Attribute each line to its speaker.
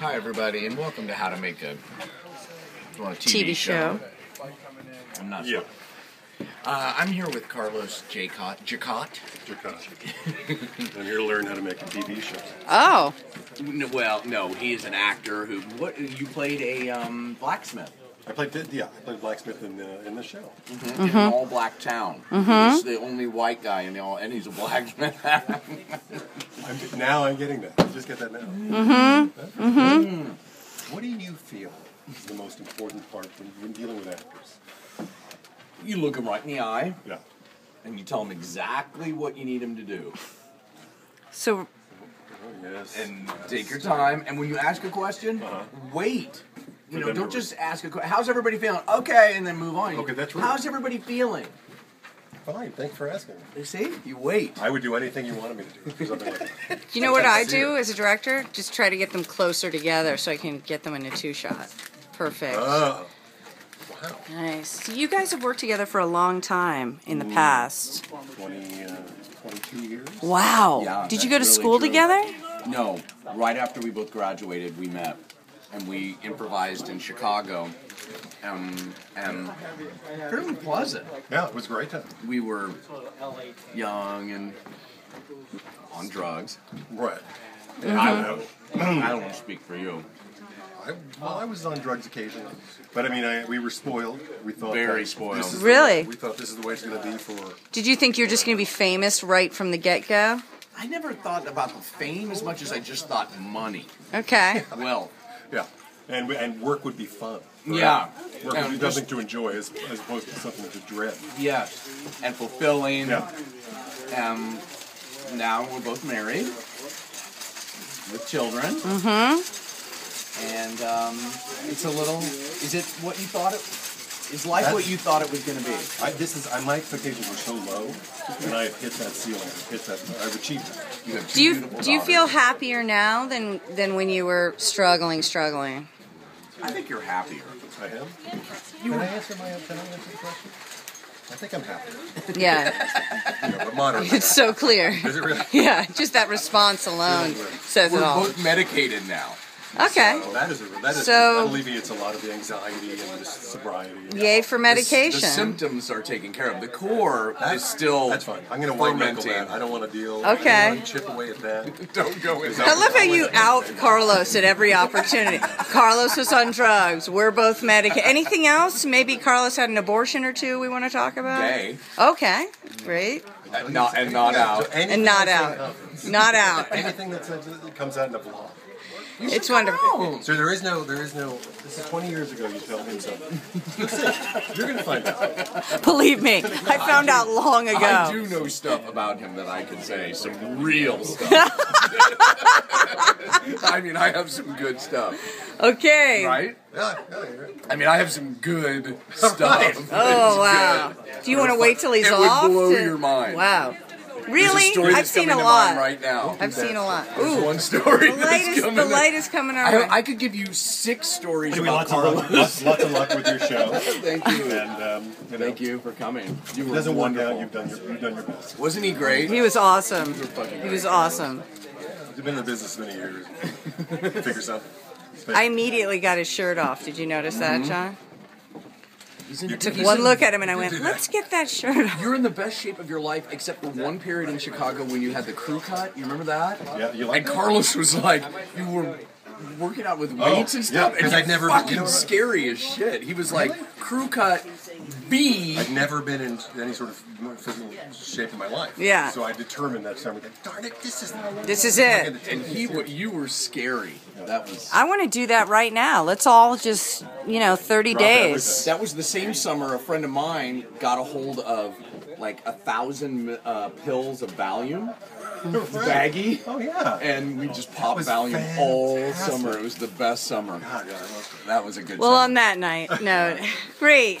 Speaker 1: Hi, everybody, and welcome to How to Make a, well, a TV,
Speaker 2: TV show.
Speaker 1: I'm not
Speaker 3: Yeah,
Speaker 1: sure. Uh, I'm here with Carlos Jacott. Jacott?
Speaker 3: Jakat. I'm here to learn how to make a TV show.
Speaker 2: Oh,
Speaker 1: No, well, no, he is an actor who. What you played a um, blacksmith
Speaker 3: I played, yeah, I played blacksmith in the in the show.
Speaker 1: in an all black town. Mm-hmm. He's the only white guy in the all, and he's a blacksmith.
Speaker 3: I'm, now I'm getting that. I just get that now. Mm-hmm. Mm-hmm. What do you feel is the most important part when, when dealing with actors?
Speaker 1: you look them right in the eye,
Speaker 3: Yeah.
Speaker 1: and you tell them exactly what you need them to do,
Speaker 2: so
Speaker 3: Oh, yes.
Speaker 1: and take your time. And when you ask a question,
Speaker 3: Uh-huh.
Speaker 1: wait. You
Speaker 3: For
Speaker 1: know, don't just ask a question. How's everybody feeling? Okay, and then move on.
Speaker 3: Okay, that's right.
Speaker 1: How's everybody feeling?
Speaker 3: Fine. Thanks for asking.
Speaker 1: You see, you wait.
Speaker 3: I would do anything you wanted me to do for like
Speaker 2: you know what I
Speaker 1: That's it.
Speaker 2: do as a director? Just try to get them closer together so I can get them in a two shot. Perfect.
Speaker 3: Oh. Wow.
Speaker 2: Nice. So you guys have worked together for a long time in the past.
Speaker 3: 20, uh, 22 years.
Speaker 2: Wow.
Speaker 1: Yeah,
Speaker 2: Did you go to
Speaker 1: really
Speaker 2: school
Speaker 1: true.
Speaker 2: together?
Speaker 1: No, right after we both graduated, we met, and we improvised in Chicago, um, and fairly pleasant.
Speaker 3: Yeah, it was a great time.
Speaker 1: We were young and on drugs.
Speaker 3: Right.
Speaker 1: I, don't- I don't want to speak for you.
Speaker 3: I, well, I was on drugs occasionally, but I mean, I, we were spoiled. We thought
Speaker 1: Very spoiled.
Speaker 3: This is
Speaker 2: Really?
Speaker 3: The, we thought this is the way it's going to be for.
Speaker 2: Did you think you're just going to be famous right from the get go?
Speaker 1: I never thought about the fame as much as I just thought money.
Speaker 2: Okay.
Speaker 1: Well,
Speaker 3: Yeah, and and work would be fun. right?
Speaker 1: Yeah.
Speaker 3: work
Speaker 1: And
Speaker 3: would be
Speaker 1: just-
Speaker 3: something to enjoy as, as opposed to something to dread.
Speaker 1: yes, and fulfilling.
Speaker 3: Yeah,
Speaker 1: Um, now we're both married with children.
Speaker 2: Mm-hmm.
Speaker 1: And um, it's a little. Is it what you thought it? Is life
Speaker 3: That's-
Speaker 1: what you thought it was going to be?
Speaker 3: I, this is I, my expectations were so low, and I have hit that ceiling. Hit that. I've achieved it.
Speaker 1: You have two
Speaker 2: Do you
Speaker 1: beautiful
Speaker 2: do you feel happier now than than when you were struggling, struggling?
Speaker 1: I think you're happier.
Speaker 3: I am. Can I answer my? Can I answer the question? I think I'm happy.
Speaker 2: Yeah.
Speaker 3: You know, but.
Speaker 2: It's so clear.
Speaker 3: Is it really?
Speaker 2: Yeah, just that response alone says it all.
Speaker 1: We're
Speaker 2: all.
Speaker 1: both medicated now.
Speaker 2: Okay.
Speaker 3: So that is a, that is
Speaker 2: So-
Speaker 3: alleviates a lot of the anxiety and the sobriety. and-
Speaker 2: Yay for medication.
Speaker 1: The,
Speaker 2: medication.
Speaker 1: symptoms are taken care of. The core is still.
Speaker 3: That's fine. I'm going to white knuckle
Speaker 1: fermenting.
Speaker 3: that. I don't want to deal.
Speaker 2: Okay.
Speaker 3: I don't chip away at that.
Speaker 1: Don't go in.
Speaker 2: I love how you out Carlos at every opportunity. Carlos was on drugs. We're both medicated. Anything else? Maybe Carlos had an abortion or two we want to talk about?
Speaker 1: Gay.
Speaker 2: Okay, great.
Speaker 1: And not, and not out.
Speaker 3: Anything
Speaker 2: And not out.
Speaker 3: happens.
Speaker 2: Not out.
Speaker 3: Anything that comes out in a vlog.
Speaker 2: It's wonderful.
Speaker 3: So there is no, there is no. This is 20 years ago. You tell him something. You'll see. You're going to find out.
Speaker 2: Believe me, I found out long ago.
Speaker 1: I do know stuff about him that I can say. Some real stuff. I mean, I have some good stuff.
Speaker 2: Okay.
Speaker 1: Right?
Speaker 3: Yeah, yeah, you're right.
Speaker 1: I mean, I have some good stuff.
Speaker 2: Oh wow.
Speaker 1: good.
Speaker 2: Do you want to wait till he's
Speaker 1: It would
Speaker 2: off?
Speaker 1: blow
Speaker 2: to-
Speaker 1: your mind.
Speaker 2: Wow.
Speaker 1: There's a
Speaker 2: Really?
Speaker 1: story
Speaker 2: I've seen a
Speaker 1: to mind
Speaker 2: lot.
Speaker 1: right now.
Speaker 2: I've seen a lot.
Speaker 1: There's
Speaker 2: Ooh.
Speaker 1: one story
Speaker 2: The
Speaker 1: that's
Speaker 2: light is
Speaker 1: coming.
Speaker 2: the light is coming our way.
Speaker 1: I, I could give you six stories
Speaker 3: Anyway,
Speaker 1: about
Speaker 3: lots of, luck,
Speaker 1: Carlos.
Speaker 3: lots, lots of luck with your show.
Speaker 1: Thank you.
Speaker 3: And um, you know,
Speaker 1: Thank you for coming. You
Speaker 3: If
Speaker 1: were
Speaker 3: it doesn't work
Speaker 1: wonderful.
Speaker 3: out, you've done your, you've done your best.
Speaker 1: Wasn't he great?
Speaker 2: He was awesome.
Speaker 1: fucking
Speaker 2: He was awesome.
Speaker 3: You've been in the business many years. Figure something.
Speaker 2: I immediately got his shirt off. Did you notice that, John?
Speaker 1: He's in,
Speaker 2: I took
Speaker 1: he's
Speaker 2: one
Speaker 1: in-
Speaker 2: look at him and I went, "Let's get that shirt off."
Speaker 1: You're in the best shape of your life, except for one period in Chicago when you had the crew cut. You remember that?
Speaker 3: Yeah, you like
Speaker 1: And
Speaker 3: that?
Speaker 1: Carlos was like, you were working out with oh, weights and stuff,
Speaker 3: Oh, yeah, 'cause
Speaker 1: and
Speaker 3: I'd never-
Speaker 1: fucking
Speaker 3: you know
Speaker 1: scary as shit. He was like, crew cut B.
Speaker 3: I've never been in any sort of physical shape in my life.
Speaker 2: Yeah.
Speaker 3: So I determined that summer, that, darn it, this is
Speaker 2: This is it.
Speaker 1: And he, you were scary. That was.
Speaker 2: I want to do that right now. Let's all just, you know, 30 days.
Speaker 1: That was the same summer a friend of mine got a hold of like a thousand uh, pills of Valium, baggy,
Speaker 3: Oh yeah.
Speaker 1: and we just popped
Speaker 3: was
Speaker 1: Valium all summer. It was the best summer.
Speaker 3: God, yeah,
Speaker 1: That was a good
Speaker 2: Well,
Speaker 1: summer.
Speaker 2: on that night, note, great.